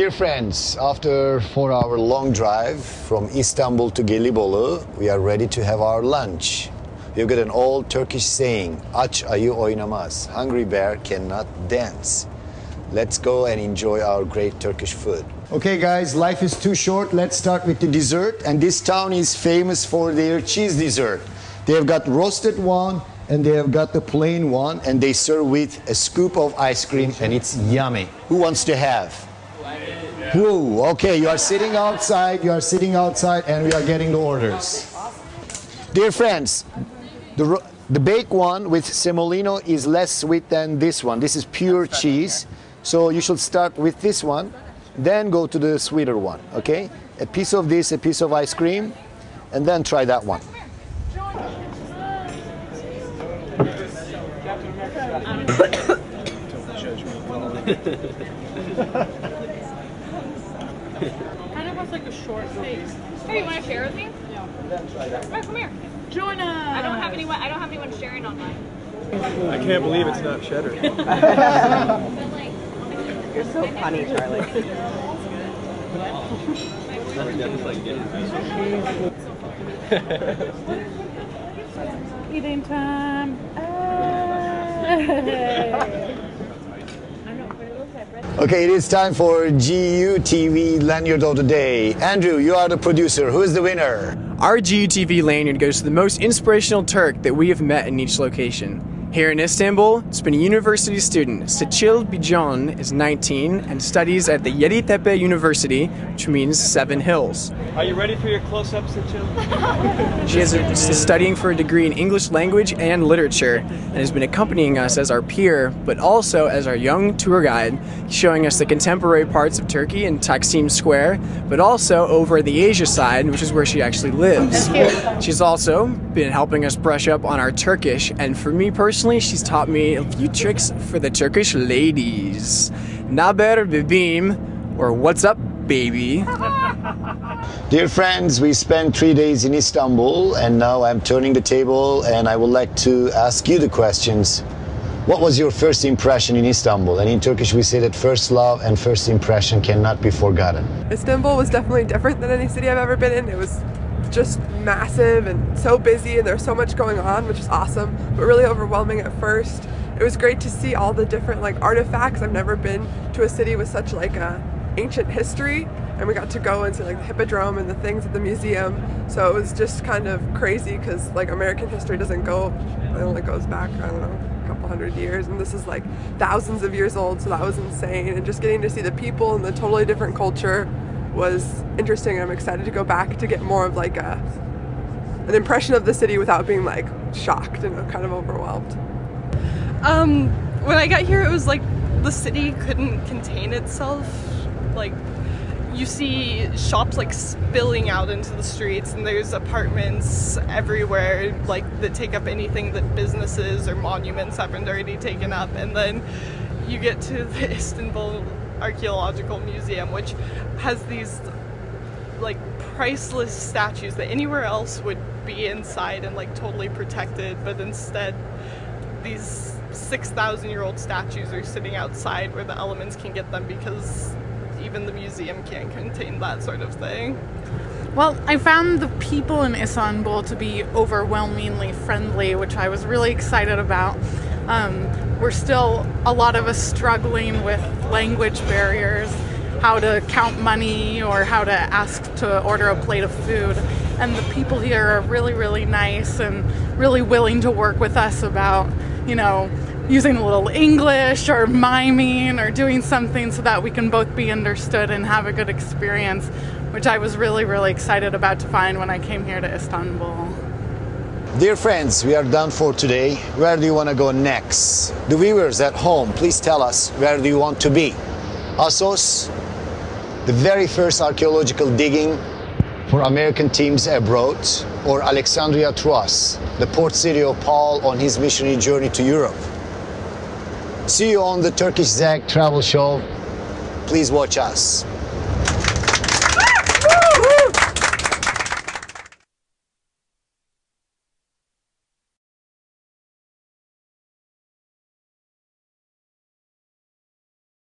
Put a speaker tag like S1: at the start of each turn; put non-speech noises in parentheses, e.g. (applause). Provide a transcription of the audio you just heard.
S1: Dear friends, after four hour long drive from Istanbul to Gelibolu, we are ready to have our lunch. We've got an old Turkish saying, aç ayı oynamaz, hungry bear cannot dance. Let's go and enjoy our great Turkish food. Okay guys, life is too short. Let's start with the dessert. And this town is famous for their cheese dessert. They have got roasted one and they have got the plain one and they serve with a scoop of ice cream and it's yummy. Who wants to have? Who? Okay, you are sitting outside, you are sitting outside and we are getting the orders. Dear friends, the, the baked one with semolino is less sweet than this one. This is pure cheese. So you should start with this one, then go to the sweeter one, okay? A piece of this, a piece of ice cream, and then try that one. (laughs) (laughs)
S2: Kind of has like a short face.
S3: Hey, you want to share with me? Yeah. Right, come here.
S2: Join us.
S3: I don't have anyone. I don't have anyone sharing on mine.
S4: I can't believe it's not cheddar. (laughs)
S5: You're so funny, Charlie. (laughs)
S2: Eating time. Ah.
S1: Okay, it is time for GUTV Lanyard of the Day. Andrew, you are the producer. Who is the winner?
S6: Our GUTV lanyard goes to the most inspirational Turk that we have met in each location. Here in Istanbul, it's been a university student. Seçil Bijan is 19 and studies at the Yeditepe University, which means Seven Hills.
S4: Are you ready for your close-ups, (laughs) Chill?
S6: She is studying for a degree in English language and literature and has been accompanying us as our peer, but also as our young tour guide, showing us the contemporary parts of Turkey in Taksim Square, but also over the Asia side, which is where she actually lives. She's also been helping us brush up on our Turkish, and for me personally, she's taught me a few tricks for the Turkish ladies. Naber bebeğim, or what's up, baby? (laughs)
S1: Dear friends, we spent three days in Istanbul and now I'm turning the table and I would like to ask you the questions. What was your first impression in Istanbul? And in Turkish, we say that first love and first impression cannot be forgotten.
S5: Istanbul was definitely different than any city I've ever been in. It was just massive and so busy, and there's so much going on, which is awesome, but really overwhelming at first. It was great to see all the different like artifacts. I've never been to a city with such like a ancient history, and we got to go into like the hippodrome and the things at the museum. So it was just kind of crazy because like American history doesn't go, it only goes back I don't know a couple hundred years, and this is like thousands of years old. So that was insane, and just getting to see the people and the totally different culture was interesting. I'm excited to go back to get more of like a an impression of the city without being like shocked and kind of overwhelmed.
S7: Um, when I got here, it was like the city couldn't contain itself. Like, you see shops like spilling out into the streets, and there's apartments everywhere, like that take up anything that businesses or monuments haven't already taken up. And then you get to the (laughs) Istanbul Archaeological Museum, which has these like priceless statues that anywhere else would be inside and like totally protected, but instead these 6,000 year old statues are sitting outside where the elements can get them because even the museum can't contain that sort of thing.
S2: Well, I found the people in Istanbul to be overwhelmingly friendly, which I was really excited about. Um, we're still, a lot of us, struggling with language barriers, how to count money or how to ask to order a plate of food. And the people here are really, really nice and really willing to work with us about, you know, using a little English or miming or doing something so that we can both be understood and have a good experience, which I was really, really excited about to find when I came here to Istanbul.
S1: Dear friends, we are done for today. Where do you want to go next? The viewers at home, please tell us where do you want to be? Assos, the very first archaeological digging for American teams abroad, or Alexandria Troas, the port city of Paul on his missionary journey to Europe. See you on the Turkish Zag travel show. Please watch us.